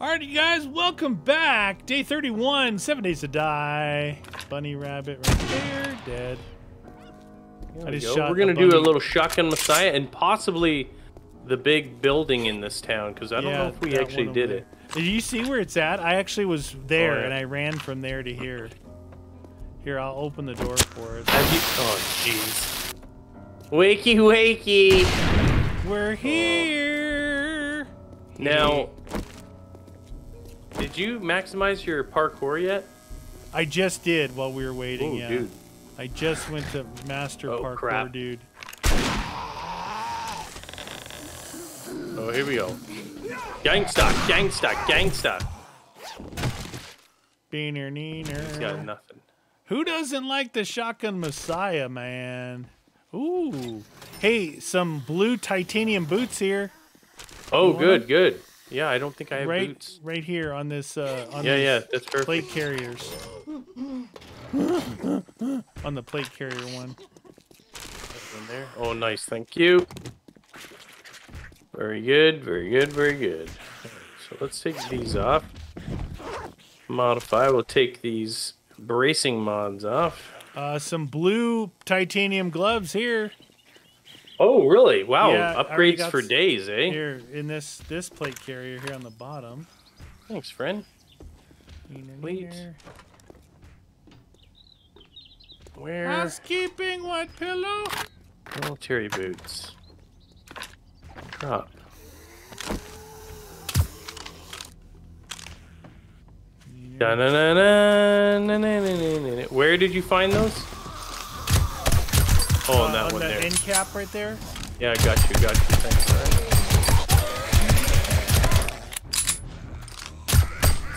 Alright, you guys, welcome back. Day 31, seven days to die. Bunny rabbit right there, dead. There I we just go. We're gonna do a little shotgun messiah and possibly the big building in this town because I don't know if we actually did it. Did you see where it's at? I actually was there Oh, yeah. and I ran from there to here. Here, I'll open the door for. Have you? Oh jeez. Wakey wakey. We're oh. here. Now, did you maximize your parkour yet? I just did while we were waiting. Oh, yeah, dude. I just went to master Oh, parkour, crap. dude. Oh, here we go. Gangsta, gangsta, gangsta. Beaner, He's neener. got nothing. Who doesn't like the shotgun messiah, man? Ooh. Hey, some blue titanium boots here. Oh, good, good. Yeah, I don't think I have right boots. right here on this uh on Yeah, yeah, that's perfect. plate carriers. on the plate carrier one. in there. Oh, nice. Thank you. Very good. Very good. Very good. So let's take these off. Modify. We'll take these bracing mods off. Uh some blue titanium gloves here. Oh, really? Wow! Yeah, Upgrades for days, eh? Here in this this plate carrier here on the bottom. Thanks, friend. Wait. Where? Housekeeping, what pillow? Military boots. Drop. Where did you find those? Oh, on uh, that on one the there. end cap right there. Yeah, I got you, got you. Thanks.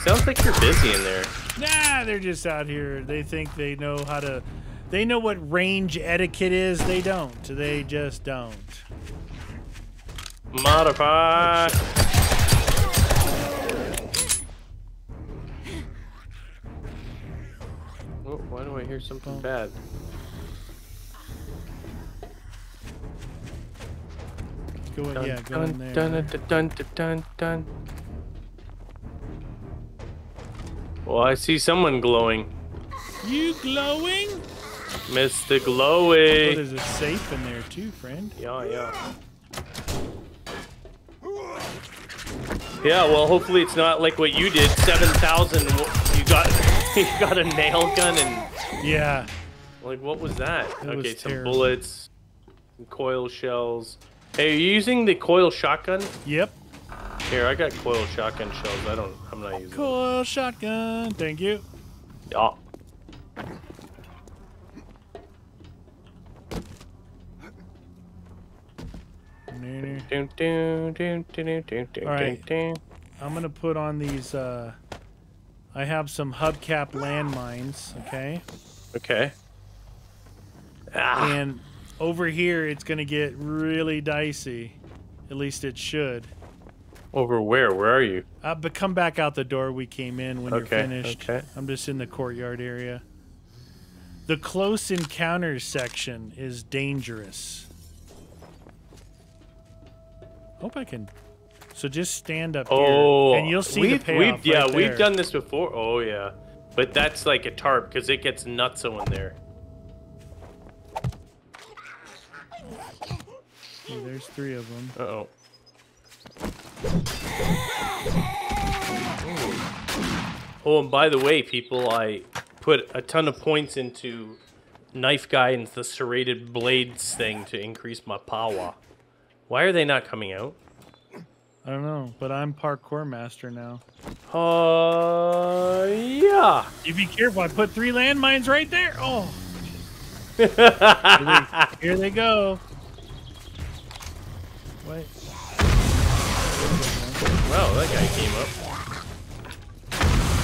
Sounds like you're busy in there. Nah, they're just out here. They think they know how to. They know what range etiquette is. They don't. They just don't. Modify. Oh, why do I hear something oh. bad? Go in, Dun, yeah, go dun, in there. dun, dun, dun, dun, dun. Well, I see someone glowing. You glowing? Mr. Oh, Glowy. there's a safe in there too, friend. Yeah, yeah. Yeah, well, hopefully it's not like what you did. Seven thousand. You got, you got a nail gun and Yeah. like what was that? It okay, was some terrible. bullets, some coil shells. Hey, are you using the coil shotgun? Yep. Here, I got coil shotgun shells. I don't. I'm not using. Coil shotgun. Thank you. Them. Dun, All right. I'm gonna put on these. uh I have some hubcap landmines. Okay. Okay. Ah. And over here, it's gonna get really dicey. At least it should. Over where? Where are you? Uh, but come back out the door we came in when Okay, you're finished. okay. I'm just in the courtyard area. The close encounters section is dangerous. Hope I can. So just stand up Oh, here, and you'll see we've, the payoff. We've, yeah, right we've done this before. Oh yeah, but that's like a tarp because it gets nutso in there. Yeah, there's three of them. Uh oh. Oh, and by the way, people, I put a ton of points into knife guy and the serrated blades thing to increase my power. Why are they not coming out? I don't know, but I'm parkour master now. Uh, yeah. You be careful. I put three landmines right there. Oh. here, they, here they go. Wait. Wow, that guy came up.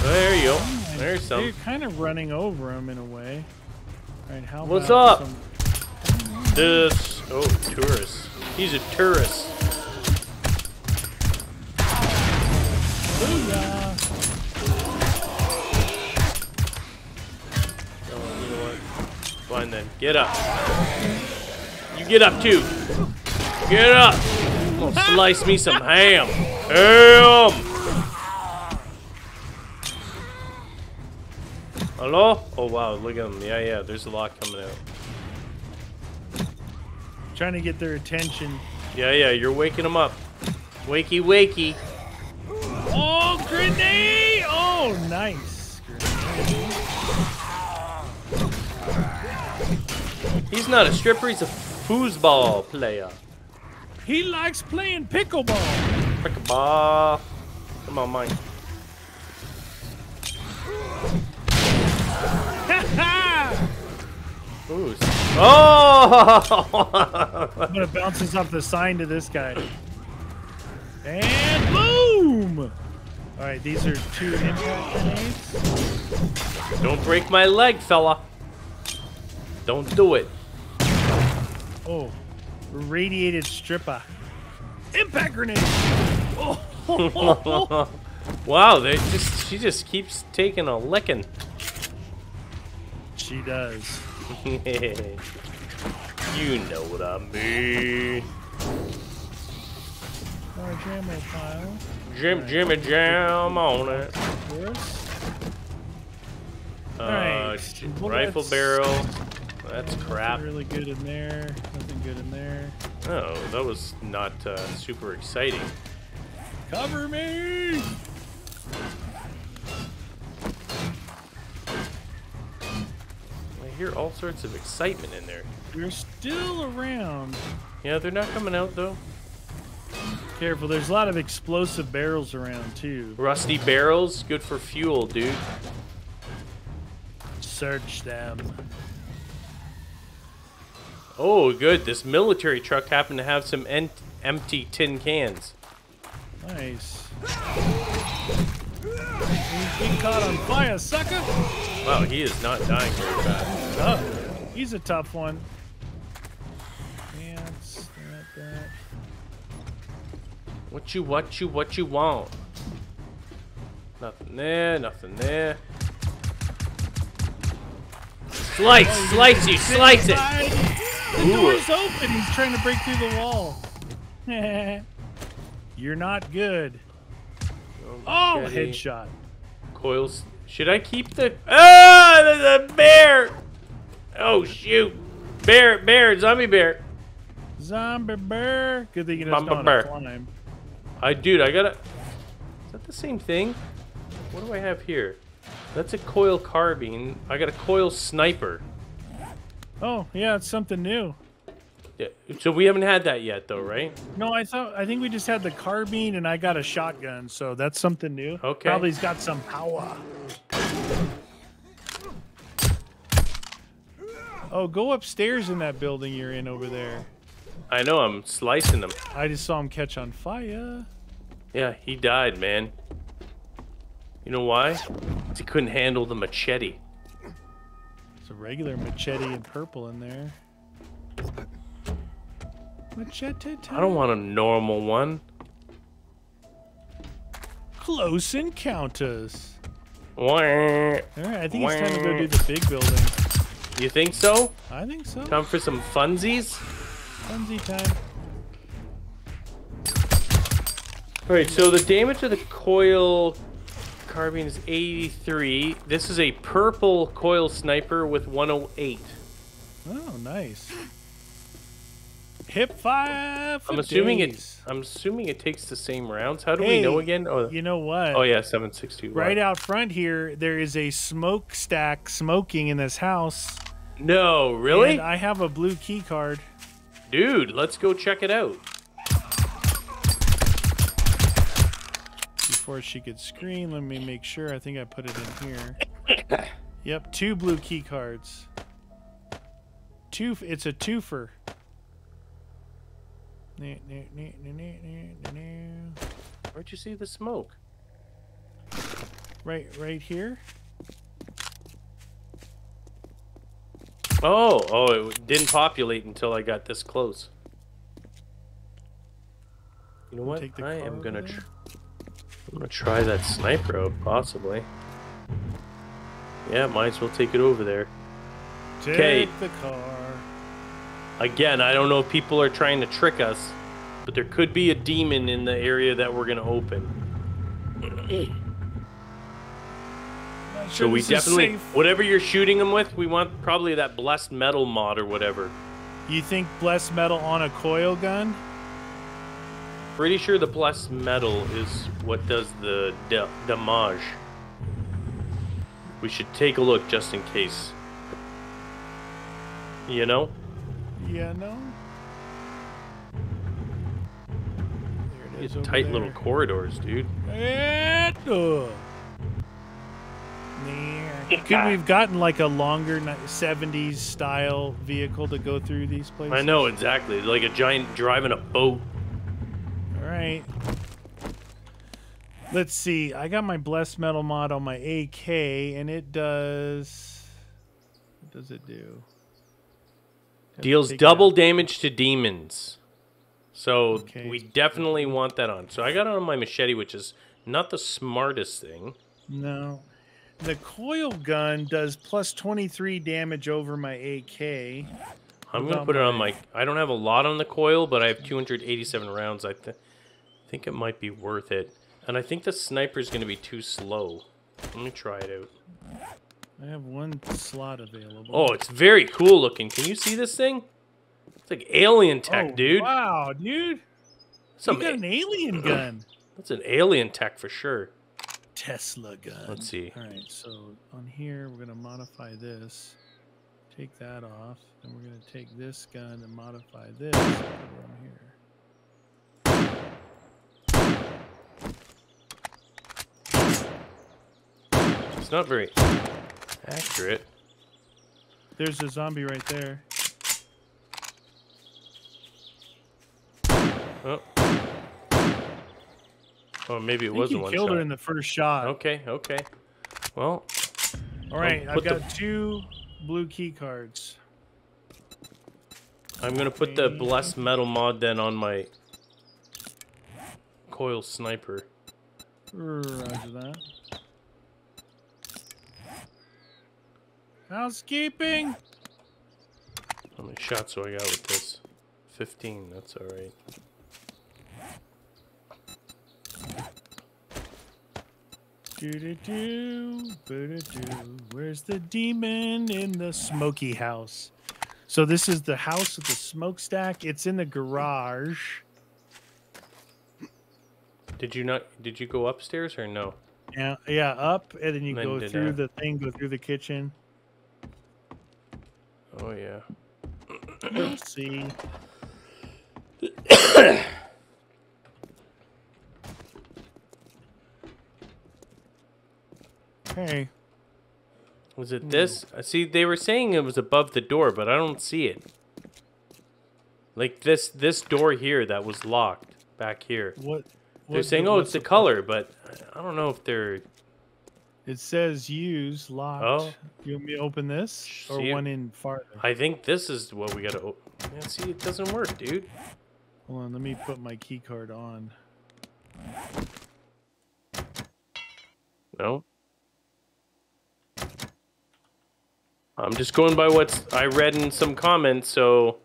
There you go. There's They're kind of running over him in a way. All right, how What's up? some- This. Oh, tourist. He's a tourist. Booyah. Oh, you know what? Fine then. Get up. You get up too. Get up. I'm gonna slice me some ham. Ham! Hello? Oh wow, look at them. Yeah, yeah, there's a lot coming out. Trying to get their attention. Yeah, yeah, you're waking them up. Wakey, wakey. Oh, grenade! Oh, nice. Grenade. He's not a stripper, he's a foosball player. He likes playing pickleball. Pickleball. Come on, mine. Ooh. Oh! I'm gonna bounce this off the sign to this guy. And boom! All right, these are two impact grenades. Don't break my leg, fella. Don't do it. Oh, radiated stripper. Impact grenade. Oh, wow, they just she just keeps taking a licking. she does. you know what I mean. Large ammo pile. Jim, Jimmy, jam on it. Uh, Alright, rifle barrel. That's crap. Nothing really good in there. Nothing good in there. Oh, that was not uh, super exciting. Cover me! I hear all sorts of excitement in there. You're still around. Yeah, they're not coming out though. Careful, there's a lot of explosive barrels around too. Rusty barrels, good for fuel, dude. Search them. Oh, good. This military truck happened to have some empty tin cans. Nice. Being caught on fire, sucker! Wow, he is not dying very fast. Oh, he's a tough one. Pants, that, that. What you, what you, what you want? Nothing there, nothing there. Slice, slice you, slice it. Inside. The Ooh. door's open. He's trying to break through the wall. You're not good. Oh, Machete. headshot. Coils. Should I keep the? Ah, there's a bear. Oh shoot, bear, bear, zombie bear. Zombie bear. Good thing you just Bumba don't bear. climb. I, dude, I gotta. Is that the same thing? What do I have here? That's a coil carbine. I got a coil sniper. Oh, yeah, it's something new. Yeah. So we haven't had that yet, though, right? No, I thought I think we just had the carbine and I got a shotgun, so that's something new. Okay. Probably's got some power. Oh, go upstairs in that building you're in over there. I know. I'm slicing them. I just saw him catch on fire. Yeah, he died, man. You know why? 'Cause he couldn't handle the machete. A regular machete in purple in there. Machete time. I don't want a normal one. Close encounters. Wah. All right, I think it's time to go do the big building. You think so? I think so. Time for some funsies? Funsy time. Alright, so the damage of the coil carbine is 83. This is a purple coil sniper with 108. Oh, nice. Hip five. I'm assuming it. days. I'm assuming it takes the same rounds. How do we know again? Oh, You know what? oh yeah, 762. Right Wow. out front here, there is a smokestack smoking in this house. No, really, And I have a blue key card. dude. Let's go check it out. Before she could scream, let me make sure. I think I put it in here. yep, two blue key cards. Two. It's a twofer. Where'd you see the smoke? Right, right here. Oh, oh, it didn't populate until I got this close. You know what? I am gonna. I'm gonna try that sniper out, possibly. Yeah, might as well take it over there. Take 'Kay. the car. Again, I don't know if people are trying to trick us, but there could be a demon in the area that we're gonna open. Not So we definitely, whatever you're shooting them with, we want probably that blessed metal mod or whatever. You think blessed metal on a coil gun? Pretty sure the plus metal is what does the da- damage. We should take a look just in case. You know? Yeah, no. There it These is over tight little corridors, dude. And, uh, nah. Could we've gotten like a longer 70s style vehicle to go through these places? I know exactly. Like a giant driving a boat. All right. Let's see. I got my blessed metal mod on my AK, and it does. What does it do? Deals it double damage to demons. So Okay. we definitely want that on. So I got it on my machete, which is not the smartest thing. No. The coil gun does plus 23 damage over my AK. I'm gonna about put it on my-. I don't have a lot on the coil, but I have 287 rounds. I th- think it might be worth it. And I think the sniper's gonna be too slow. Let me try it out. I have one slot available. Oh, it's very cool looking. Can you see this thing? It's like alien tech, Oh, dude. Wow, dude. Some you got an alien gun. That's an alien tech for sure. Tesla gun. Let's see. All right, so on here we're gonna modify this. Take that off, and we're gonna take this gun and modify this. and Put it on here. It's not very accurate. There's a zombie right there. Oh. Oh, maybe it was you one killed shot. her in the first shot. Okay, okay. Well, All right, I've the- got two blue key cards. I'm gonna put the blessed metal mod then on my coil sniper. Roger that. Housekeeping. How many shots do I got with this? 15, that's alright. Do do do, do do. Where's the demon in the smoky house? So this is the house with the smokestack. It's in the garage. Did you not, did you go upstairs or no? Yeah, yeah, up, and then you Then go through that. the thing, go through the kitchen. Oh yeah. Let's see. Okay. Was Hmm. it this? I See, they were saying it was above the door, but I don't see it. Like this, this door here that was locked back here. What? They're saying, oh, it's the the- color, but I don't know if they're. It says use locked. Oh. You want me to open this or See one in farther? I think this is what we gotta. open. Yeah, see, it doesn't work, dude. Hold on, let me put my key card on. No. I'm just going by what I read in some comments, so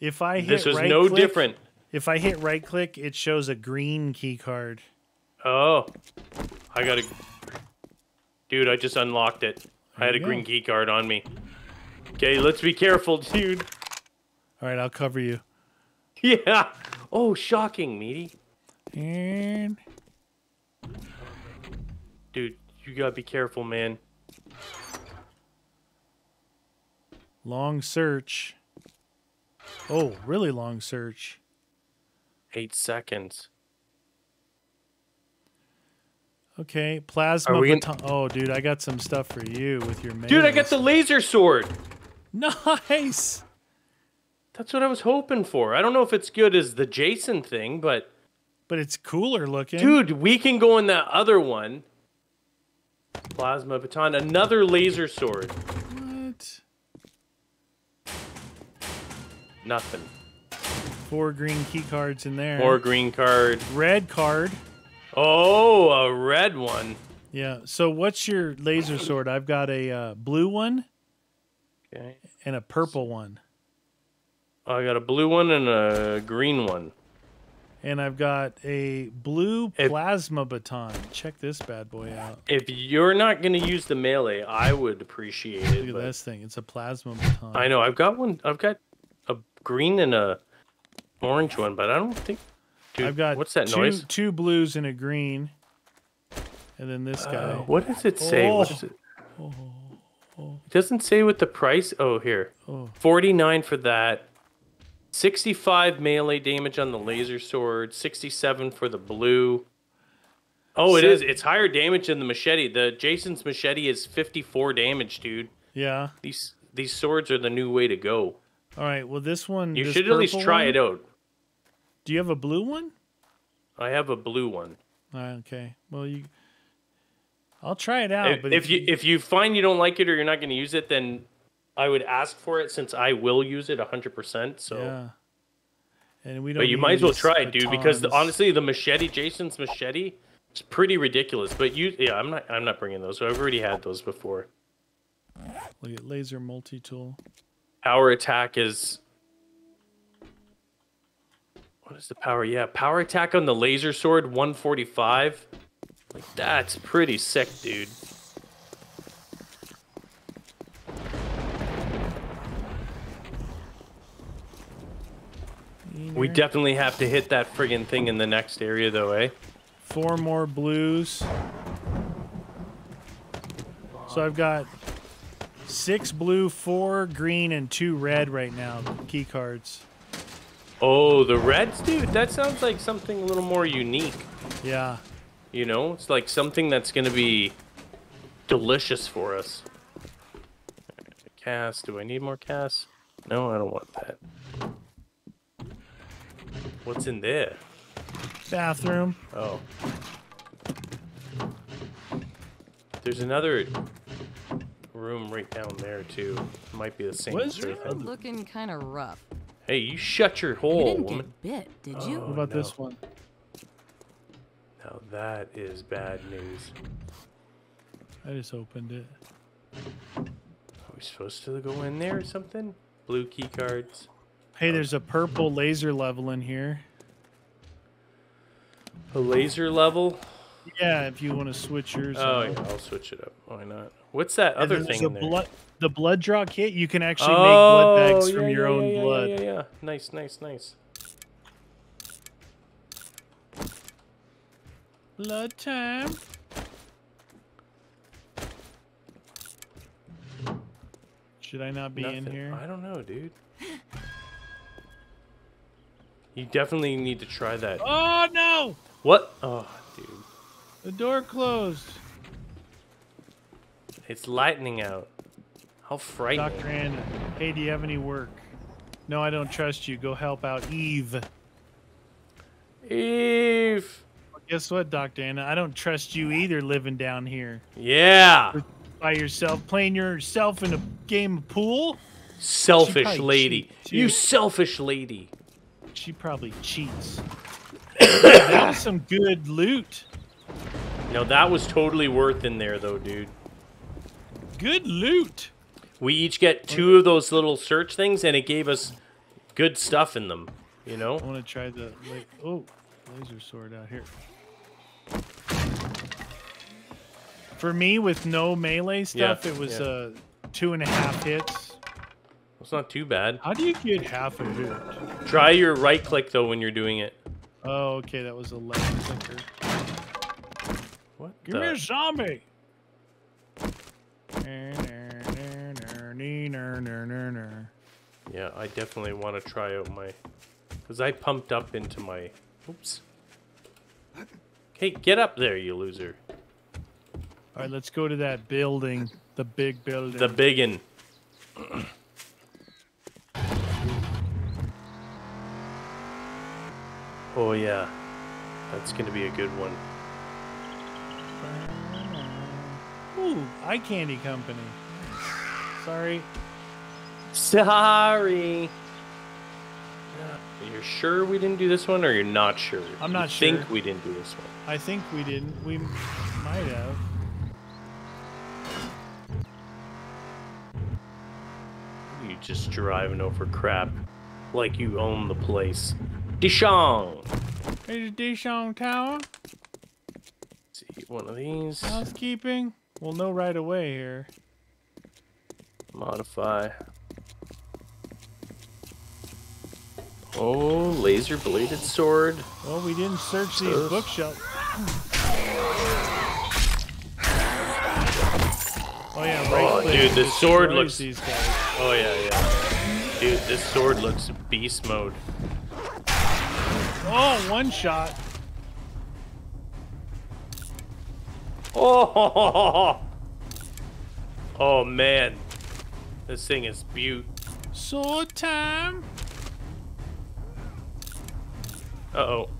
If I hit this is right no click, different. If I hit right click, it shows a green key card. Oh, I got a... Dude, I just unlocked it. I had a you green key card on me. Okay, let's be careful, dude. All right, I'll cover you. Yeah. Oh, shocking, meaty. And Dude, you gotta be careful, man. long search. Oh, really long search. Eight seconds. Okay, plasma. Gonna- baton- oh, dude, I got some stuff for you with your mail. Dude, I got the laser sword. nice. That's what I was hoping for. I don't know if it's good as the Jason thing, but But it's cooler looking. dude, we can go in that other one. Plasma baton, another laser sword. What? Nothing. Four green key cards in there. Four green card. red card. Oh, a red one. Yeah. So what's your laser sword? I've got a uh, blue one Okay. and a purple one. I got a blue one and a green one. and I've got a blue If- plasma baton. Check this bad boy out. If you're not gonna use the melee, I would appreciate it. Look at this thing. It's a plasma baton. I know. I've got one. I've got a green and a orange one, but I don't think. Dude, I've got what's that two, noise? two blues and a green. And then this guy. Uh, what does it say? What Oh. is it? It doesn't say what the price. Oh, here. Oh. 49 for that. 65 melee damage on the laser sword. 67 for the blue. Oh, it Se- is. It's higher damage than the machete. The Jason's machete is 54 damage, dude. Yeah. These these swords are the new way to go. All right. Well, this one. You should at least try one- it out. Do you have a blue one? I have a blue one. Ah, okay. Well, you. I'll try it out. if, but if you if you find you don't like it or you're not going to use it, then I would ask for it since I will use it 100%. So, Yeah. And we don't. but you might as well try it, dude, because the, honestly, the machete, Jason's machete, is pretty ridiculous. But you, yeah, I'm not I'm not bringing those. I've already had those before. Look at laser multi tool. Power attack is. What is the power? Yeah, power attack on the laser sword, 145. Like that's pretty sick, dude. We definitely have to hit that friggin' thing in the next area, though, eh? Four more blues. So I've got six blue, four green, and two red right now. Key cards. Oh, the reds, dude. That sounds like something a little more unique. Yeah. You know, it's like something that's gonna be delicious for us. Cass, do I need more Cass? No, I don't want that. What's in there? Bathroom. Oh. There's another room right down there too. Might be the same Was sort of thing. Looking kind of rough. Hey, you shut your hole, You hole, didn't woman. get bit, did you? What about oh, no. this one? Now that is bad news. I just opened it. Are we supposed to go in there or something? Blue key cards. Hey, there's a purple laser level in here. A laser level. Yeah, if you want to switch yours. Oh yeah, I'll switch it up. Why not? What's that other thing there? blood, the blood draw kit. You can actually oh, make blood oh, bags yeah, from your yeah, own yeah, blood. Yeah, yeah, yeah. Nice, nice, nice. Blood time. Should I not be in here? I don't know, dude. You definitely need to try that. Oh no! What? Oh, dude. The door closed. It's lightning out. How frightening. Dr. Anna, hey, do you have any work? No, I don't trust you. Go help out Eve. Eve. Guess what, Dr. Anna? I don't trust you either living down here Yeah. by yourself, playing yourself in a game of pool. Selfish lady. You selfish lady. She probably cheats. that was some good loot. No, that was totally worth in there, though, dude. Good loot. We each get two of those little search things, and it gave us good stuff in them. You know? I want to try the la- oh laser sword out here. For me, with no melee stuff, Yeah, it was yeah. uh, two and a half hits. It's not too bad. How do you get half a hit? Try your right click, though, when you're doing it. Oh, okay, that was a left clicker. What? Give the- me a zombie. Yeah, I definitely want to try out my. Because I pumped up into my. Oops. Hey, get up there, you loser. All right, let's go to that building, the big building. The biggin. oh, yeah. That's going to be a good one. Ooh, eye candy company. Sorry. Sorry. You're sure we didn't do this one, or you're not sure? I'm not You not think we didn't do this one. I think we didn't. We might have. You just driving over crap like you own the place. Dishong. There's a Dishong tower. see one of these. Housekeeping. We'll know right away here. Modify. Oh, laser bladed sword. Well, we didn't search these Sus. bookshelves. Oh yeah, right Oh, dude, the sword looks- These guys. Oh yeah, yeah. Dude, this sword looks beast mode. Oh, one shot. Oh, oh man, this thing is beaut. Sword time. Uh oh.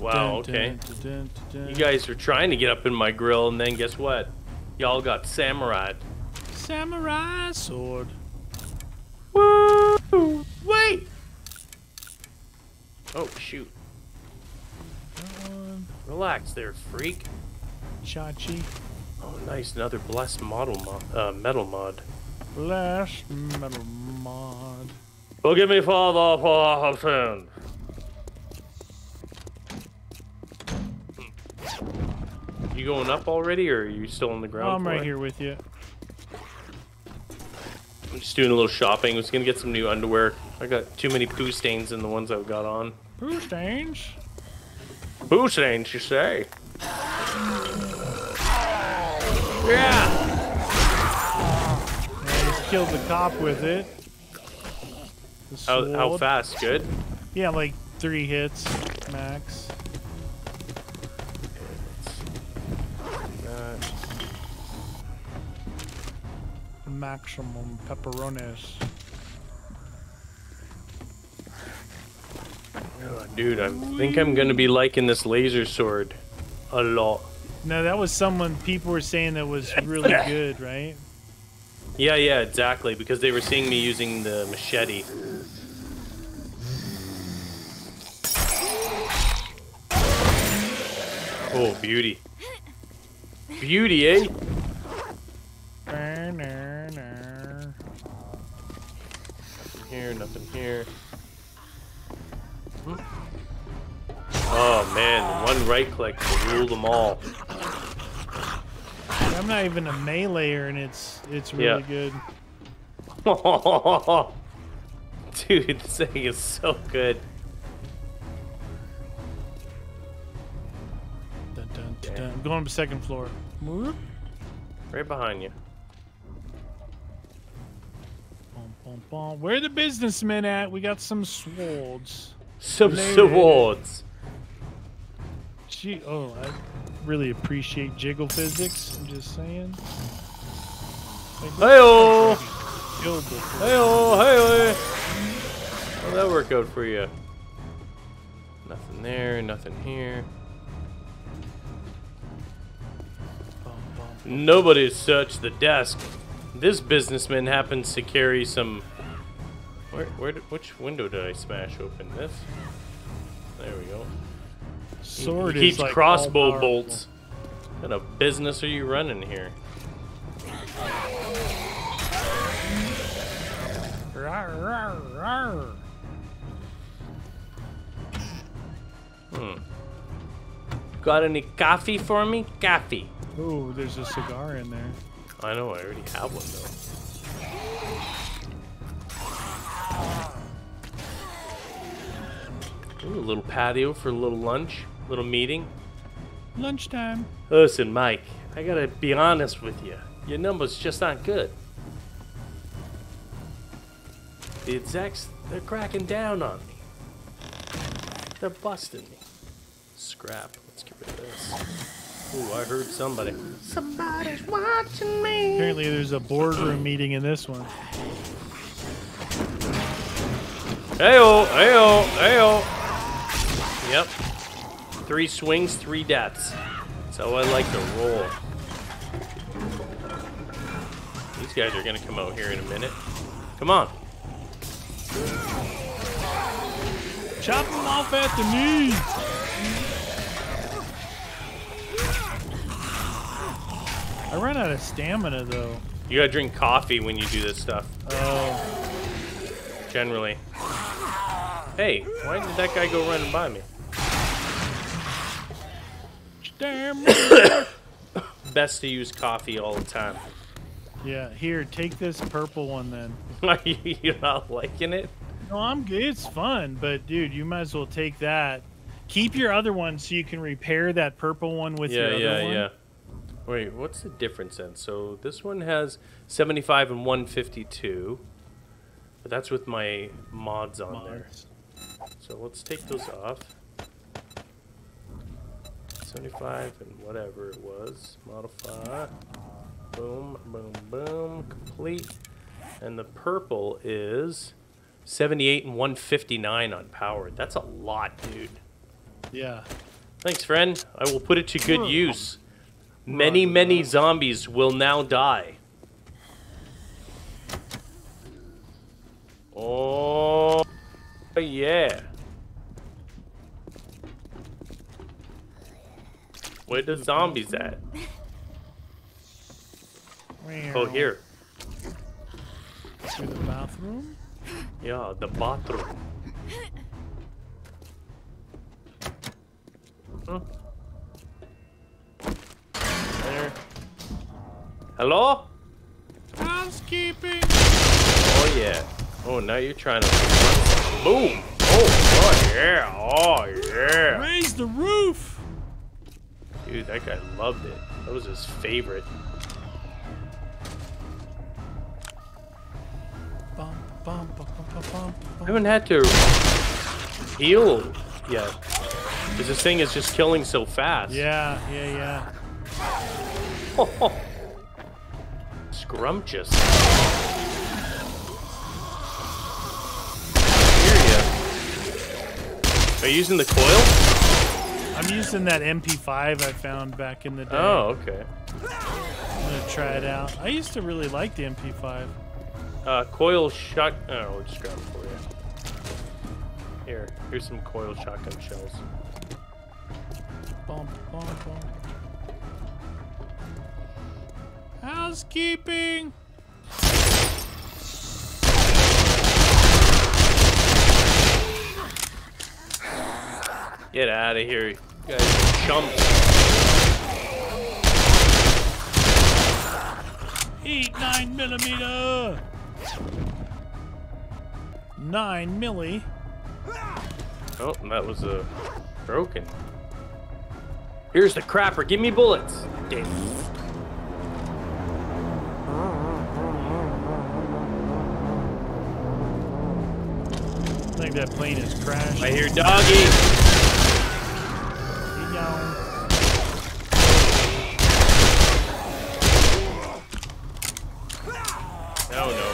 Wow, okay. You guys are trying to get up in my grill, and then guess what? Y'all got samurai. Samurai sword. Woo! Wait! Oh shoot! Relax, there, freak. Chachi. Oh, nice, another blessed model mod, uh, metal mod. Blast metal mod. Forgive me, Father, for I have sinned. You going up already, or are you still on the ground? I'm right here with you. I'm just doing a little shopping. I was gonna get some new underwear. I got too many poo stains in the ones I've got on. Poo stains? Poo stains, you say? Yeah. I just killed the cop with it. How, how fast? Good. Yeah, like three hits max. Maximum pepperonis. Oh, dude, I think I'm gonna be liking this laser sword a lot. No, that was someone people were saying that was really good, right? Yeah, yeah, exactly. Because they were seeing me using the machete. Oh, beauty. Beauty, eh? Here, nothing here. Oh man, one right click to rule them all. I'm not even a meleeer, and it's it's really Yeah. good. Dude, this thing is so good. Dun, dun, dun, dun. I'm going to the second floor. Whoop. Right behind you. Bum, bum, bum. Where the businessmen at? We got some swords. Some swords. Gee, oh, I really appreciate jiggle physics. I'm just saying. Like, Hey-oh! Hey oh, hey How'd that work out for you? Nothing there, nothing here. Bum. Searched the desk. This businessman happens to carry some. Where, where, which window did I smash open? This. There we go. Sword he is keeps like crossbow bolts. What kind of business are you running here? Hmm. Got any coffee for me? Coffee. Ooh, there's a cigar in there. I know, I already have one though. Ooh, a little patio for a little lunch, little meeting. Lunchtime. Listen, Mike, I gotta be honest with you. Your numbers just aren't good. The execs, they're cracking down on me. They're busting me. Scrap. Let's get rid of this. Ooh, I heard somebody. Somebody's watching me. Apparently, there's a boardroom meeting in this one. Heyo, heyo, heyo. Yep. Three swings, three deaths. So I like to roll. These guys are gonna come out here in a minute. Come on. Chop them off at the knees. I run out of stamina though. You gotta drink coffee when you do this stuff. Oh, generally. Hey, why did that guy go running by me? Damn. Best to use coffee all the time. yeah, here, take this purple one then. Are you not liking it? No, I'm good. It's fun, but dude, you might as well take that. Keep your other one so you can repair that purple one with yeah, your other yeah, one. yeah. Wait, what's the difference then? So this one has 75 and 152. But that's with my mods on there. So let's take those off. 75 and whatever it was. Modify. Boom, boom, boom. Complete. And the purple is 78 and 159 on power. That's a lot, dude. Yeah. Thanks, friend. I will put it to good use. Many, many zombies will now die. Oh, yeah. Where the zombies at? Oh, here. To the bathroom. Yeah, the bathroom. Huh? There. Hello? Housekeeping. Oh yeah. Oh, now you're trying to. Boom. Oh, oh yeah. Oh yeah. Raise the roof. Dude, that guy loved it. That was his favorite. Bum, bum, bum, I haven't had to heal yet. Because this thing is just killing so fast. Yeah, yeah, yeah. Scrumptious. Are you using the coil? I'm using that MP5 I found back in the day. Oh, okay. I'm gonna try it out. I used to really like the MP5. Uh, coil shot. Oh, we'll just grab it for you. Here, here's some coil shotgun shells. Bum, bum, bum. Housekeeping. Get out of here, guys chumps. Nine millimeter. Nine milli. Oh, that was uh, broken. Here's the crapper. Give me bullets. Damn. I think that plane is crashed. I hear doggy. Yawn. No, no.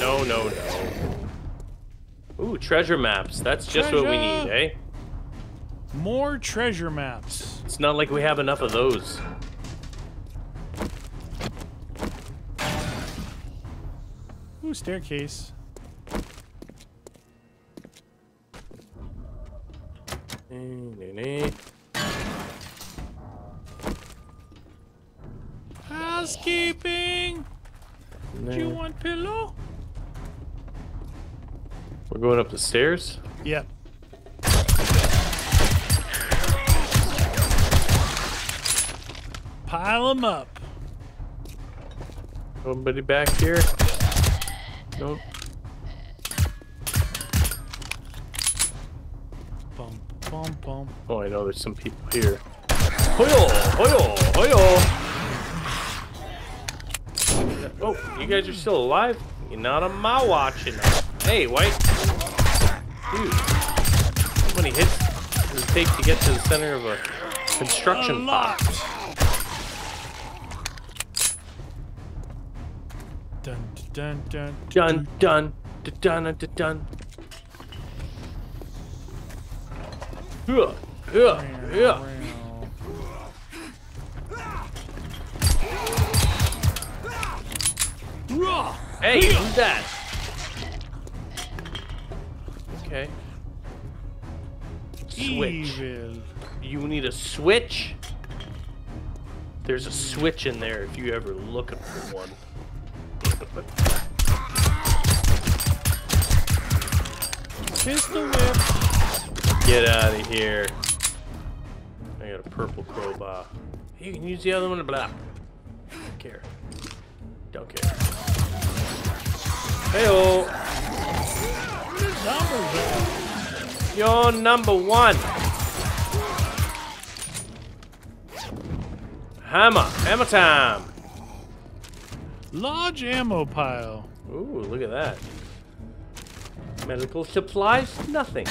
No, no, no. Ooh, treasure maps. That's just what we need, eh? More treasure maps. It's not like we have enough of those. Ooh, staircase. Housekeeping. Do you want pillow? We're going up the stairs. Yep. Pile them up. Nobody back here. Nope. Bum, bum, bum. Oh, I know there's some people here. Hoyo! Hoyo! Hoyo! Oh, you guys are still alive? You're not on my watching. Hey, White. Dude. How many hits does it take to get to the center of a construction A lot. pot? Dun, dun, dun, Dun, dun, dun, dun, dun, dun. Yeah, yeah, yeah. Hey, who's that? Okay. Switch. Evil. You need a switch? There's a switch in there if you ever looking for one. pistol whip. Get out of here. I got a purple crowbar. You can use the other one. to Blah. Don't care. Don't care. Hey Numbers are- You're number one. Hammer. Hammer time. Large ammo pile. Ooh, look at that. Medical supplies? Nothing.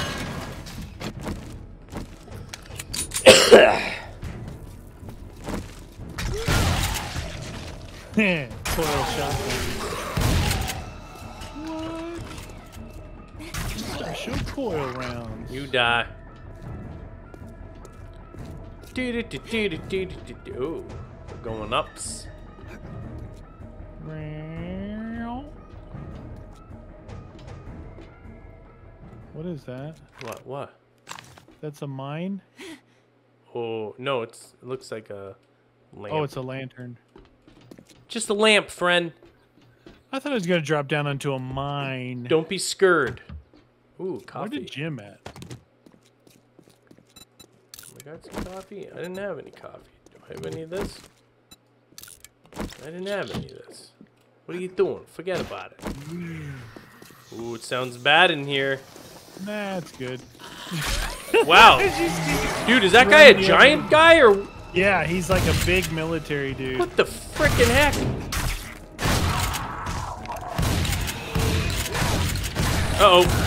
Coil shotgun. What? Special coil rounds. You die. Do-do-do-do-do-do-do-do. Ooh, we're going ups. What is that? What? What? That's a mine? Oh no, it's it looks like a lamp. Oh, it's a lantern. just a lamp, friend. I thought I was gonna drop down onto a mine. Don't be scared. Ooh, coffee. Where did Jim at? Oh, I got some coffee. I didn't have any coffee. Do I have any of this? I didn't have any of this. What are you doing? Forget about it. Mm. Ooh, it sounds bad in here. Nah, it's good. Wow. Dude, is that guy a giant guy or Yeah, he's like a big military dude. what the frickin' heck? Uh oh.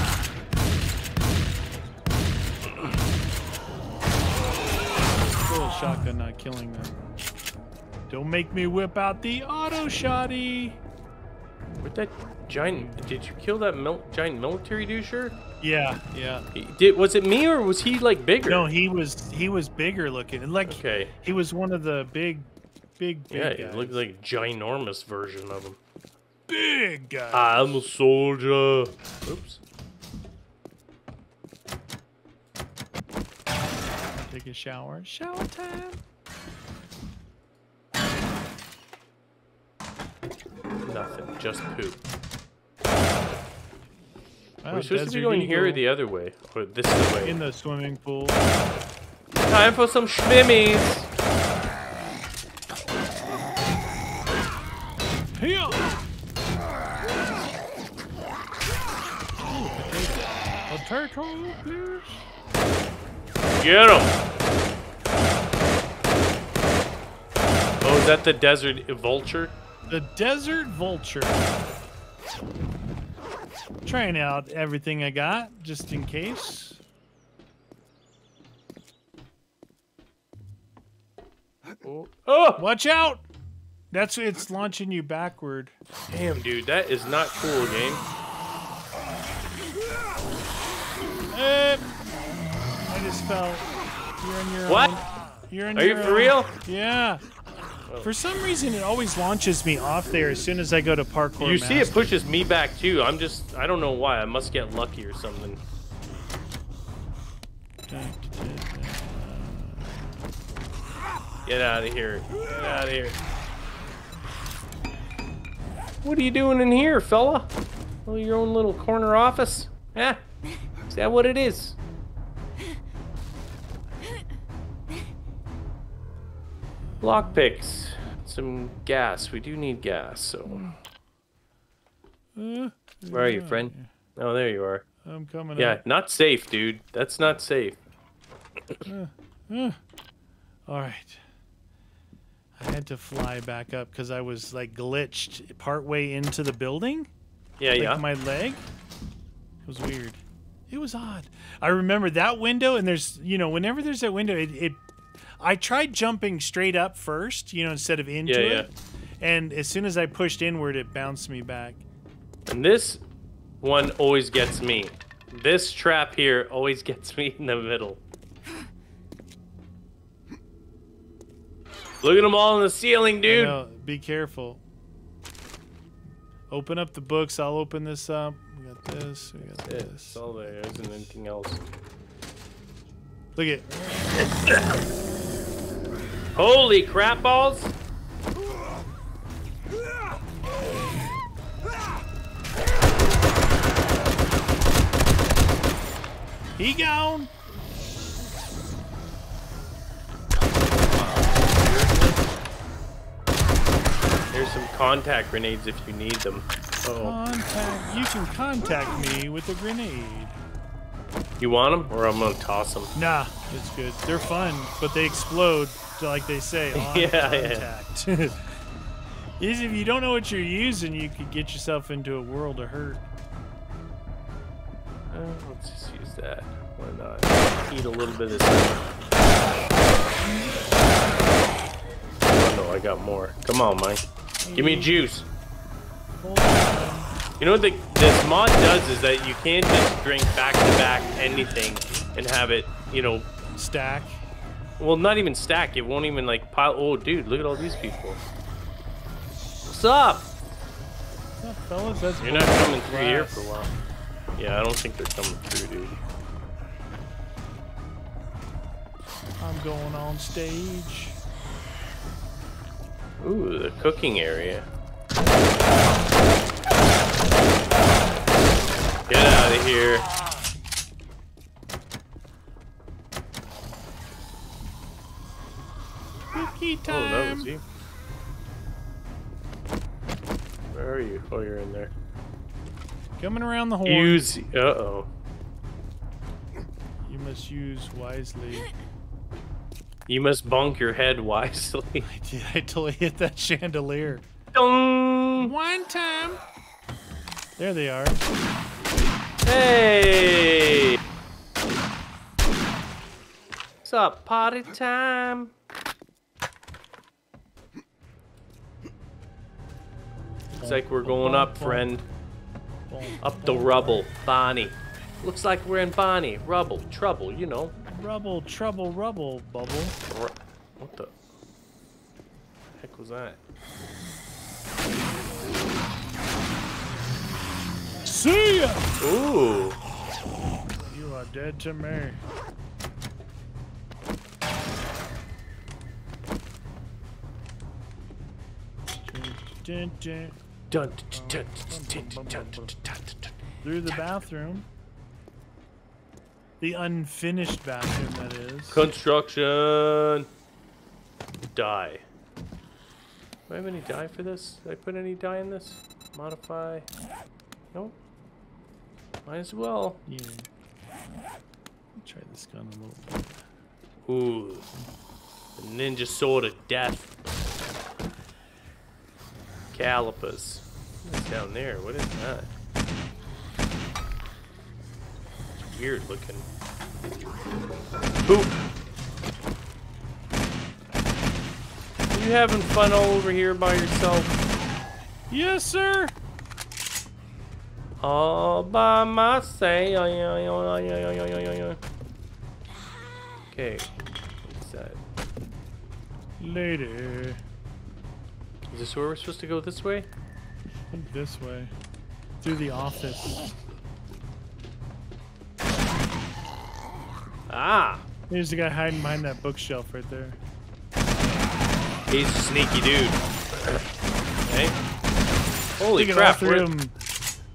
Cool shotgun not killing them. Don't make me whip out the auto shotty. Where'd that giant? Did you kill that mil giant military doucher? Yeah, yeah. He- Did was it me or was he like bigger? No, he was he was bigger looking. And like Okay. he was one of the big big big Yeah, guys. he looked like a ginormous version of him. big guy. I'm a soldier. Oops. Take a shower. Shower time. Nothing. Just poop. We're supposed to be going here or the other way. Or this way. in the swimming pool. Time for some schwimmies. Here. Potato, please. Get him. Oh, is that the desert vulture? The Desert Vulture. Trying out everything I got, just in case. Oh, oh Watch out! That's it's launching you backward. damn, dude, that is not cool, game. Uh, I just fell. You're on your What? own. You're on Are you your for own. real? Yeah. For some reason, it always launches me off there as soon as I go to parkour. You see, it pushes me back too. I'm just, I don't know why. I must get lucky or something. Get out of here. Get out of here. What are you doing in here, fella? Oh, your own little corner office? Yeah. Is that what it is? Lockpicks. Some gas. We do need gas, so. Uh, Where are you, friend? Oh, there you are. I'm coming. Yeah, up. not safe, dude. That's not safe. All right. I had to fly back up because I was like glitched partway into the building. Yeah, like yeah. my leg. It was weird. It was odd. I remember that window, and there's you know whenever there's that window, it. it I tried jumping straight up first, you know, instead of into Yeah, yeah. it. And as soon as I pushed inward, it bounced me back. And this one always gets me. This trap here always gets me in the middle. Look at them all in the ceiling, dude. know, be careful. Open up the books. I'll open this up. We got this. We got Yeah, this. it's all there. There isn't anything else. Look at. Holy crap balls! He gone. There's some contact grenades if you need them. Oh, Contact. You can contact me with a grenade. You want them, or I'm gonna toss them? Nah, it's good. They're fun, but they explode, like they say, on Yeah, yeah. contact. Is if you don't know what you're using, you could get yourself into a world of hurt. Uh, let's just use that. Why not? Eat a little bit of this. Oh no, I got more. Come on, Mike. Give me juice. You know what the, this mod does is that you can't just drink back to back anything and have it, you know, Stack. well, not even stack. It won't even like pile. Oh, dude, look at all these people. What's up? What's up, fellas? That's You're not coming through here for a while. Yeah, I don't think they're coming through, dude. I'm going on stage. Ooh, the cooking area. Get out of here. Cookie Oh, time. you. Where are you? Oh, you're in there. Coming around the horn. Use. Uh oh. You must use wisely. You must bonk your head wisely. I did. I totally hit that chandelier. Dong! One time. There they are. Hey! What's up, party time? Looks like we're going up, friend. Up the rubble. Bonnie. Looks like we're in Bonnie. Rubble. Trouble, you know. Rubble, trouble, rubble, bubble. What the heck was that? See ya! Ooh. You are dead to me. Through the bathroom. The unfinished bathroom, that is. Construction! Die. Do I have any dye for this? Did I put any dye in this? Modify. Nope. Might as well. Yeah. Try this gun a little bit. Ooh. The ninja sword of death. Calipers. What's down there? What is that? It's weird looking. Poop. You having fun all over here by yourself? Yes, sir! All by myself. Okay. That? Lady. Is this where we're supposed to go this way? This way. Through the office. Ah! There's the guy hiding behind that bookshelf right there. He's a sneaky dude. Okay. Holy crap, all three we're of 'em,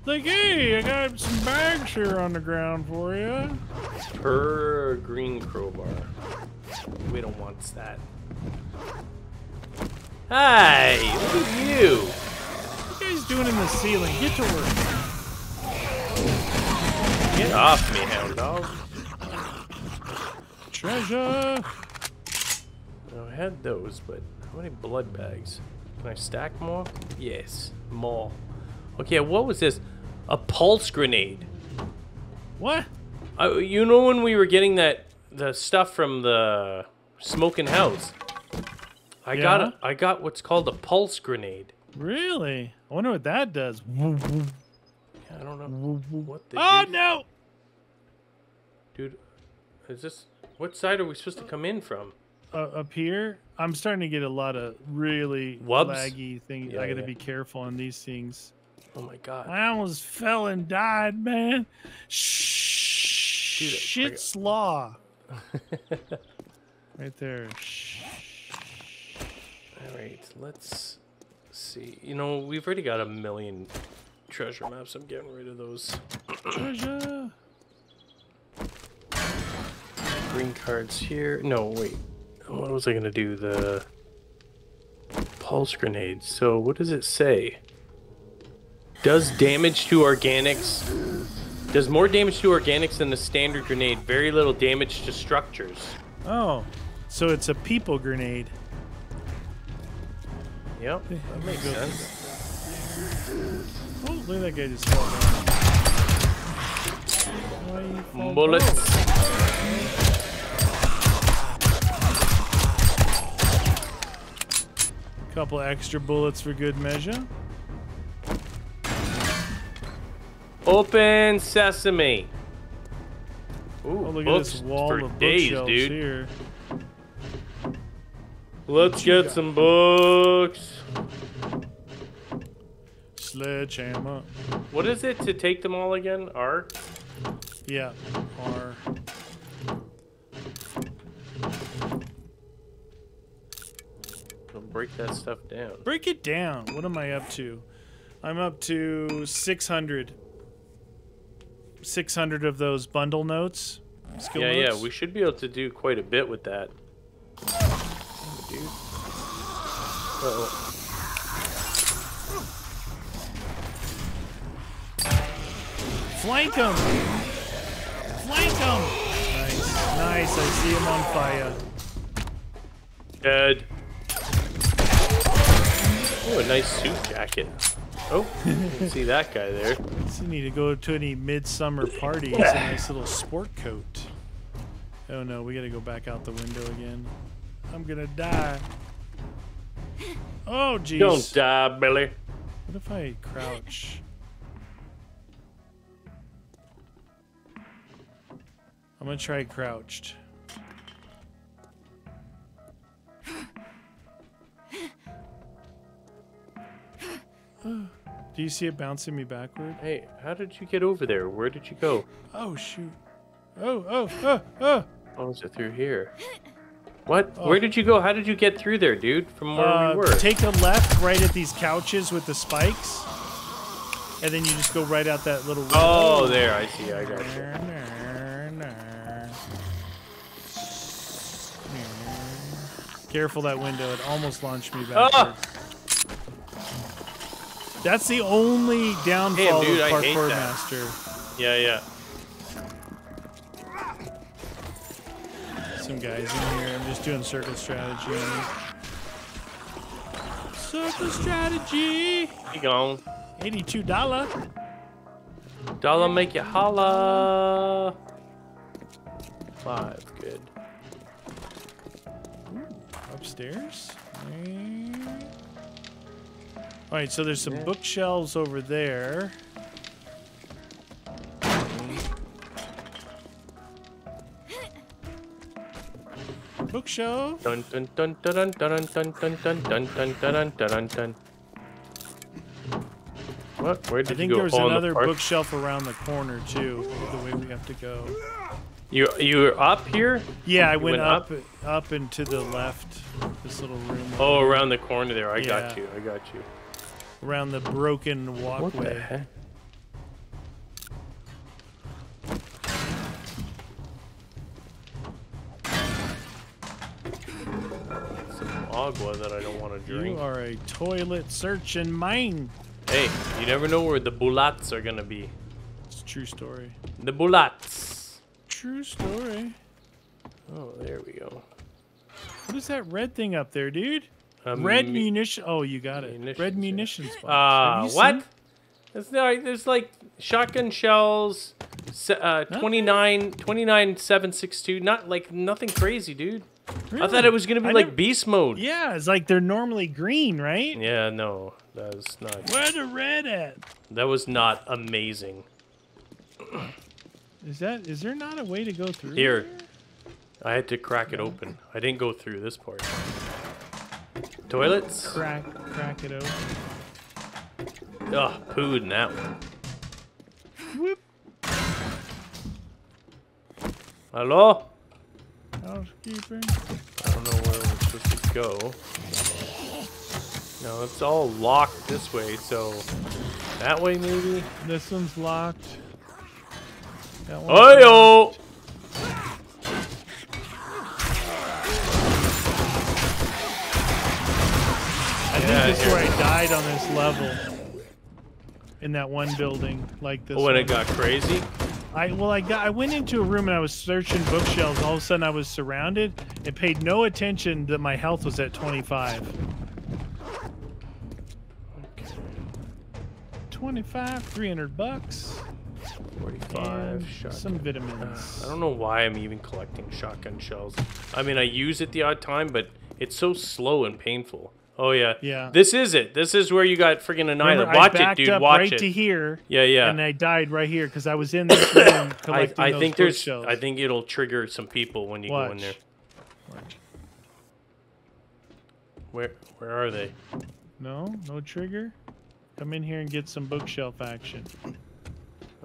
Like, hey, I got some bags here on the ground for you. per green crowbar. We don't want that. Hey, look at you. What you guys doing in the ceiling? Get to work. Get off me, hound dog. Treasure. I had those, but how many blood bags? Can I stack more? Yes, more. Okay, what was this? A pulse grenade. What? I, you know when we were getting that the stuff from the smoking house? I got Yeah? a, I got what's called a pulse grenade. Really? I wonder what that does. I don't know what the Oh dude, no! dude. Is this what side are we supposed to come in from? Uh, up here, I'm starting to get a lot of really Wubs? laggy things. Yeah, I gotta yeah. be careful on these things. Oh my god. I almost fell and died, man. Shh. Dude, I- I Shit got- slaw. right there. Shh. All right, let's see. You know, we've already got a million treasure maps. I'm getting rid of those. Treasure. green cards here. No, wait. What was I gonna do? The pulse grenades. So what does it say? Does damage to organics. Does more damage to organics than the standard grenade. Very little damage to structures. Oh, so it's a people grenade. Yep, that makes sense. Oh, look at that guy just fell down. Why you fall Bullets. Couple extra bullets for good measure. Open sesame. Ooh, Oh, look at books this wall for of days, dude. here. Let's get some books. Sledgehammer. What is it to take them all again? R? Yeah. R. Don't break that stuff down. Break it down. What am I up to? I'm up to 600. 600 of those bundle notes. Skill yeah, yeah, we should be able to do quite a bit with that. Dude. Uh-oh. Flank him! Flank him! Nice. Nice. I see him on fire. Dead. Oh, a nice suit jacket. Oh, see that guy there. So you need to go to any midsummer party. It's a nice little sport coat. Oh no, we gotta go back out the window again. I'm gonna die. Oh jeez. Don't die, Billy. What if I crouch? I'm gonna try crouched. Do you see it bouncing me backward? Hey, how did you get over there? Where did you go? Oh shoot! Oh oh oh oh! Oh, it through here? What? Where did you go? How did you get through there, dude? From where Uh, we were? take a left right at these couches with the spikes, and then you just go right out that little. window. oh, there. I see. I got you. Careful that window. It almost launched me Ah! backwards. That's the only downfall dude, of hate Parkour. Master. Yeah, yeah. Some guys in here. I'm just doing circle strategy. Circle strategy. Be gone. Eighty-two dollar. Dollar make you holla. Five. Good. Upstairs. All right, so there's some bookshelves over there. Bookshelf. Dun dun dun dun dun dun dun dun dun dun dun dun dun. What? Where did I think you go? there's Oh, the another bookshelf around the corner too. The way we have to go. You you were up here? Yeah, I went, went up, up? up and to the left. This little room. Oh, around the corner there. I got you. I got you. Around the broken What the walkway. heck? Some agua that I don't want to drink. You are a toilet searching mine. Hey, you never know where the bulats are gonna be. It's a true story. The bulats. True story. Oh, there we go. What is that red thing up there, dude? Um, red munition. Oh, you got it. munitions, red yeah. munitions. box. Ah, Have you what? There's like, there's like shotgun shells, uh, 29, 29 762. Not like nothing crazy, dude. I thought it was gonna be I like never- beast mode. Yeah, it's like they're normally green, right? Yeah, no, that was not. Where the red at? That was not amazing. Is that? Is there not a way to go through? Here, I had to crack it open. I didn't go through this part. Toilets? Crack, crack it open. Ugh, pooed in that one. Whoop. Hello? Housekeeping. I don't know where we're supposed to go. No, it's all locked this way, so that way maybe. This one's locked. That one's locked. Yeah, this is where I died on this level. In that one building, like this. Oh, when one. it got crazy. I well, I got I went into a room and I was searching bookshelves. All of a sudden, I was surrounded and paid no attention that my health was at 25. 25, 300 bucks, 45 shotgun. some uh, vitamins. I don't know why I'm even collecting shotgun shells. I mean, I use it the odd time, but it's so slow and painful. Oh yeah. Yeah. This is it. This is where you got freaking Remember, annihilated. I Watch it, dude. up Watch right it. to here, yeah, yeah. and I died right here because I was in this room I, collecting I those think there's. I think it'll trigger some people when you go in there. Watch. Where Where are they? No, no trigger. Come in here and get some bookshelf action.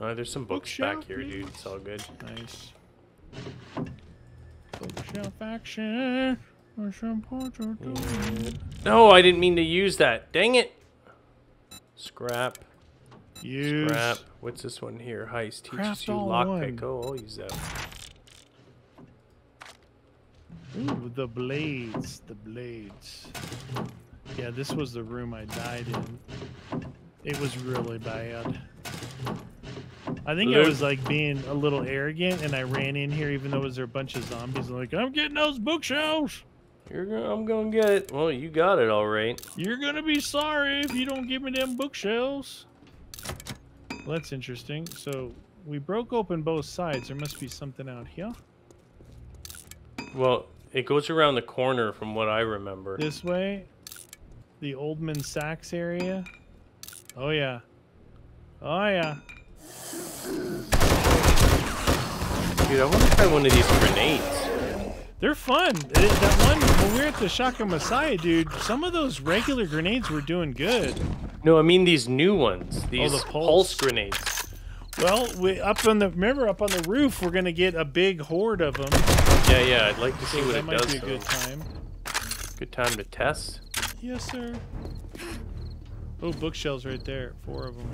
Uh, there's some books Bookshelf, back here, dude. It's all good. Nice. Bookshelf action. No, I didn't mean to use that. Dang it. Scrap. Use. Scrap. What's this one here? Heist. Teaches Craft you lockpick. Oh, I'll use that. Ooh, the blades. The blades. Yeah, this was the room I died in. It was really bad. I think I was like being a little arrogant, and I ran in here even though it was a bunch of zombies. I'm like, I'm getting those bookshelves. You're gonna, I'm gonna get it. Well, you got it all right. You're gonna be sorry if you don't give me them bookshelves. Well, that's interesting. So we broke open both sides. There must be something out here. Well, it goes around the corner from what I remember. This way, the Oldman Sachs area. Oh yeah. Oh yeah. Dude, I want to try one of these grenades. They're fun. It- that one when we were at the Shotgun Messiah, dude. Some of those regular grenades were doing good. No, I mean these new ones. Oh, these the pulse. pulse. grenades. Well, we up on the remember up on the roof, we're gonna get a big horde of them. Yeah, yeah. I'd like to see what that it might does. be a good time. Good time to test. Yes, sir. Oh, bookshelves right there. Four of them.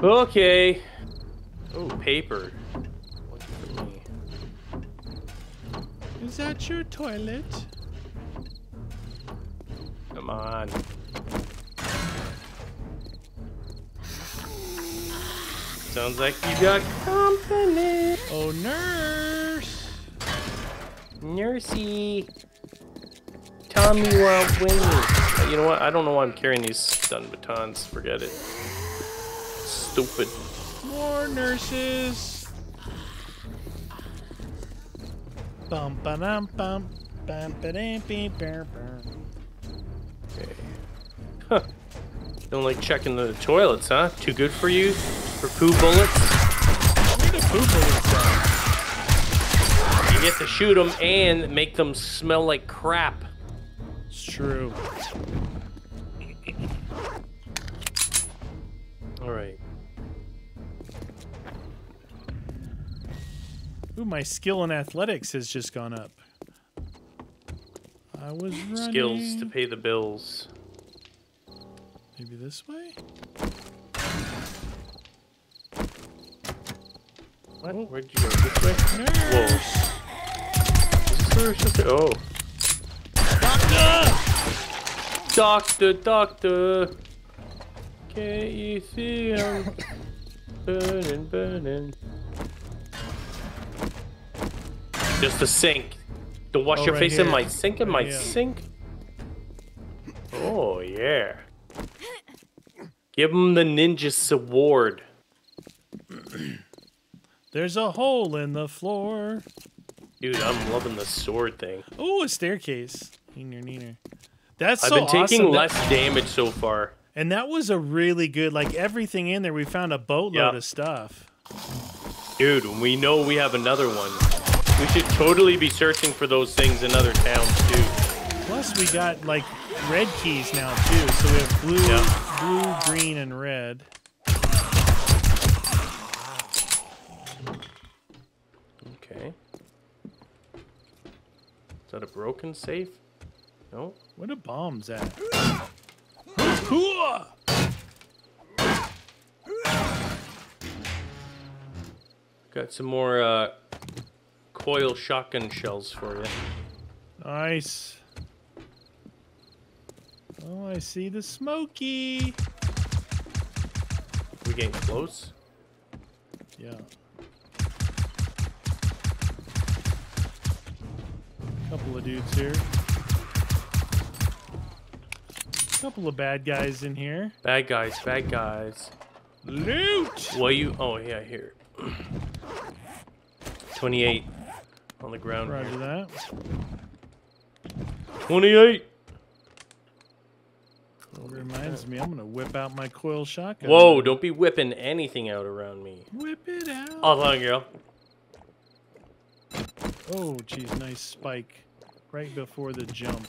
Okay. Oh, paper. Is that your toilet? Come on. Sounds like you got company. Oh, nurse. Nursey. Tell Tommy Wild Wayne. You know what? I don't know why I'm carrying these stun batons. Forget it. Stupid. More nurses. Bum ba dum bum. Bum ba dum bum bum. Okay. Huh. Don't like checking the toilets, huh? Too good for you? For poo bullets? Where the poo bullets at? You get to shoot them and make them smell like crap. It's true. Alright. Ooh, my skill in athletics has just gone up. I was running. Skills to pay the bills. Maybe this way? What? Where'd you go? This way? Whoa. Is this where we're supposed Oh. Doctor, doctor. Doctor! Can't you see I'm burning, burning? Just a sink. Don't wash Oh, your right face in here. my sink, in my here. sink. Oh, yeah. Give him the ninja sword. There's a hole in the floor. Dude, I'm loving the sword thing. Oh, a staircase. Neener, neener. That's I've so been taking awesome. less That- damage so far. and that was a really good, like everything in there. We found a boatload Yeah. of stuff. Dude, we know we have another one. We should totally be searching for those things in other towns too. Plus, we got like red keys now too. So we have blue, Yeah. blue, green, and red. Okay. Is that a broken safe? No? Where the bombs at? Hooah! Got some more uh, coil shotgun shells for you. Nice. Oh, I see the smoky. We getting close? Yeah. Couple of dudes here. Couple of bad guys in here. Bad guys, bad guys. Loot! What you? Oh yeah, here. Twenty-eight on the ground. Roger Here. that. Twenty-eight. Reminds me, I'm gonna whip out my coil shotgun. Whoa! Don't be whipping anything out around me. Whip it out. Oh, long girl. Oh, geez, nice spike. Right before the jump.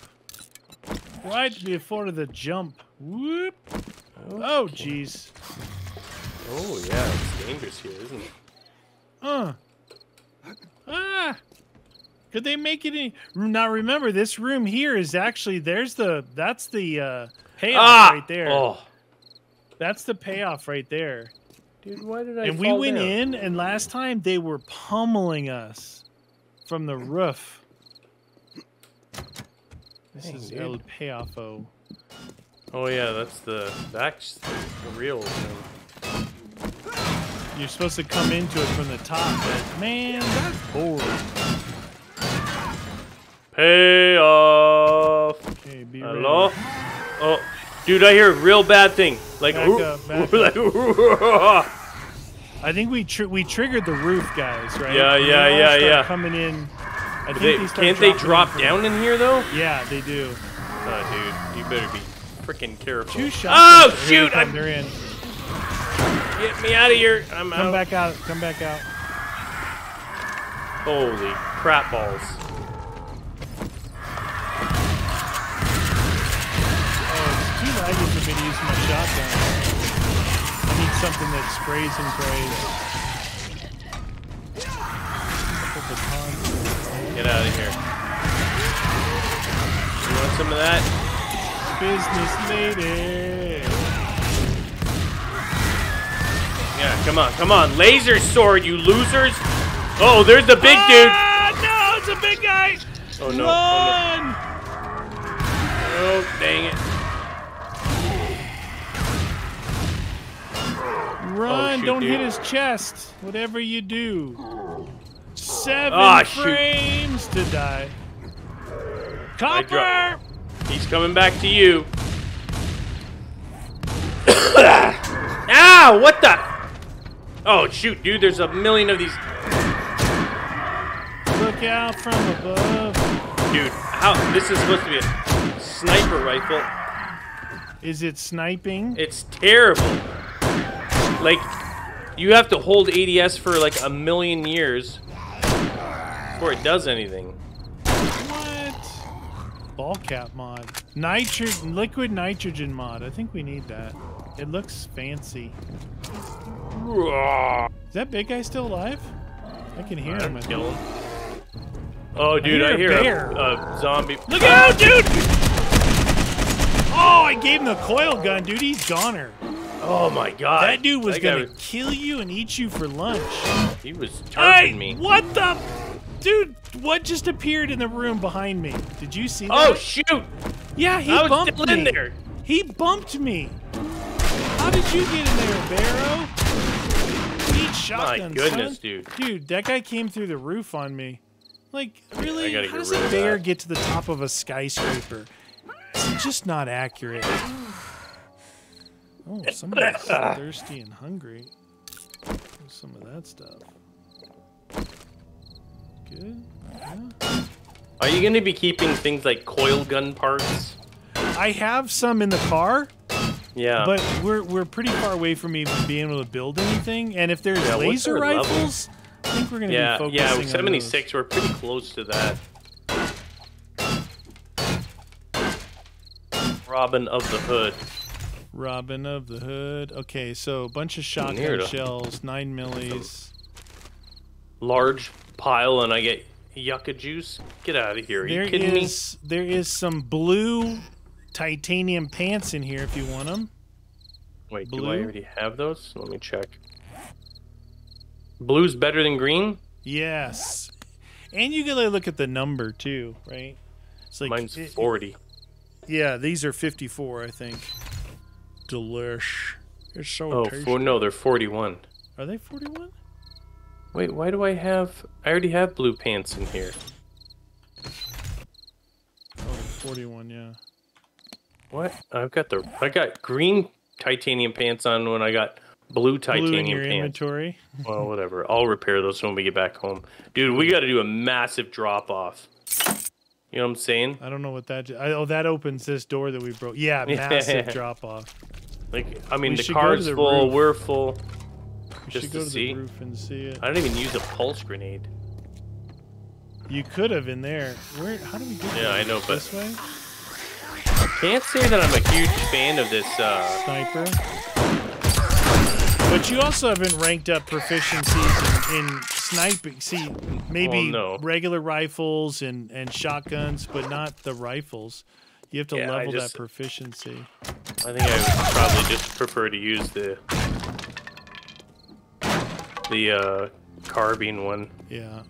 Right before the jump. Whoop. Oh, jeez. Oh yeah, it's dangerous here, isn't it? Uh. Ah. Could they make it any? Now remember, this room here is actually there's the that's the uh, payoff Ah! right there. Oh, That's the payoff right there. dude, why did I? and we went down? in, and last time they were pummeling us from the roof. This Dang, is dude. El Payoffo. Oh yeah, that's the that's the real thing. You're supposed to come into it from the top, but man, that's boring. Pay off. Okay, be Hello? ready. Oh, dude, I hear a real bad thing. Like, Back up, back like I think we tr- we triggered the roof guys, right? Yeah, And yeah, yeah, yeah. Coming in. I think they, they can't they drop down in here though? Yeah, they do. Oh, dude, you better be freaking careful. Two shots. Oh shoot! I'm, They're in. get me out of here! I'm Come out. back out. Come back out. Holy crap balls! Laggy me to use my shotgun. I need something that sprays and prays. Get out of here. You want some of that? Business lady. Yeah, come on, come on, laser sword, you losers! Oh, there's the big dude. Ah, no, it's a big guy. Oh no! Oh, Run! no. oh dang it! Run! Oh, shoot, Don't hit his chest. Whatever you do. Seven Ah, shoot. frames to die. Copper! He's coming back to you. Ow! What the? Oh shoot, dude! There's a million of these. Look out from above. Dude, how? This is supposed to be a sniper rifle. Is it sniping? It's terrible. Like, you have to hold ADS for like a million years before it does anything. What? Ball cap mod. Nitro liquid nitrogen mod. I think we need that. It looks fancy. Is that big guy still alive? I can hear him. I. Kill him. Oh, dude, hear I a hear, bear. a, a zombie. Look out, dude! Oh, I gave him the coil gun, dude. He's goner. Oh my god. That dude was That gonna kill you and eat you for lunch. He was Hey, me. what the? Dude, what just appeared in the room behind me? Did you see oh, that? Oh shoot! yeah, he I was bumped still me. in there. He bumped me. How did you get in there, Barrow? Eat shotgun, goodness, son. dude. Dude, that guy came through the roof on me. Like, really? How does a bear get to the top of a skyscraper? It's just not accurate. Oh, somebody's ah. thirsty and hungry. There's some of that stuff. Good. Yeah. Are you gonna be keeping things like coil gun parts? I have some in the car, Yeah. but we're we're pretty far away from even being able to build anything. And if there's Yeah, laser our level? rifles, I think we're gonna yeah, be focusing yeah. on those. 76. We're pretty close to that. Robin of the Hood. Robin of the Hood. Okay, so a bunch of shotgun shells, nine millis. Large pile, and I get yucca juice. Get out of here! Are There you kidding me? is there is some blue titanium pants in here if you want them. Wait, do? I already have those? Let me check. Blue's better than green. Yes, and you gotta look at the number too, right? It's like Mine's it- 40. Yeah, these are 54, I think. Delish. It's so Oh, tasty. four, no, they're 41. Are they 41? Wait, why do I have... I already have blue pants in here. Oh, 41, yeah. What? I've got the... I got green titanium pants on when I got blue titanium Blue in your pants. inventory. Well, whatever. I'll repair those when we get back home. Dude, we got to do a massive drop off. You know what I'm saying? I don't know what that. I, oh, that opens this door that we broke. Yeah, massive drop off. Like, I mean, We the car's the full, roof. we're full. We Just to go to see. the roof and see it. I don't even use a pulse grenade. You could have in there. Where? How do we get Yeah, there? I know, but- this way. Can't say that I'm a huge fan of this. Uh, Sniper. But you also haven't ranked up proficiencies in, in sniping. See, maybe no. regular rifles and, and shotguns, but not the rifles. You have to Yeah, level just- that proficiency. I think I would probably just prefer to use the the uh, carbine one. Yeah.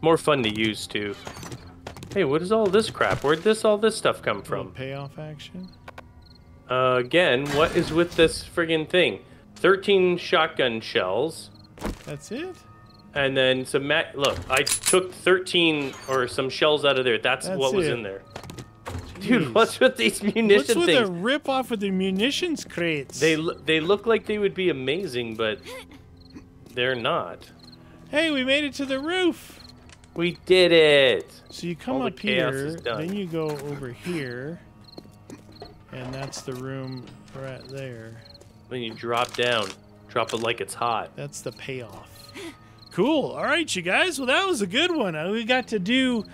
More fun to use too. Hey, what is all this crap? Where'd this all this stuff come from? payoff action. Uh, again, what is with this friggin' thing? Thirteen shotgun shells, That's it. and then some. Ma- Look, I took thirteen or some shells out of there. That's, That's what was it. in there. Dude, what's with these munitions? What's with things? the rip off of the munitions crates? They they look like they would be amazing, but they're not. Hey, we made it to the roof. We did it. So you come All the up chaos here, then you go over here, and that's the room right there. Then you drop down, drop it like it's hot. That's the payoff. Cool. All right, you guys. Well, that was a good one. Uh, We got to do.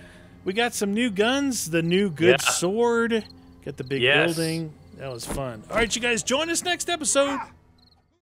We got some new guns. The new good Yeah. sword. Got the big Yes. building. That was fun. All right, you guys. Join us next episode.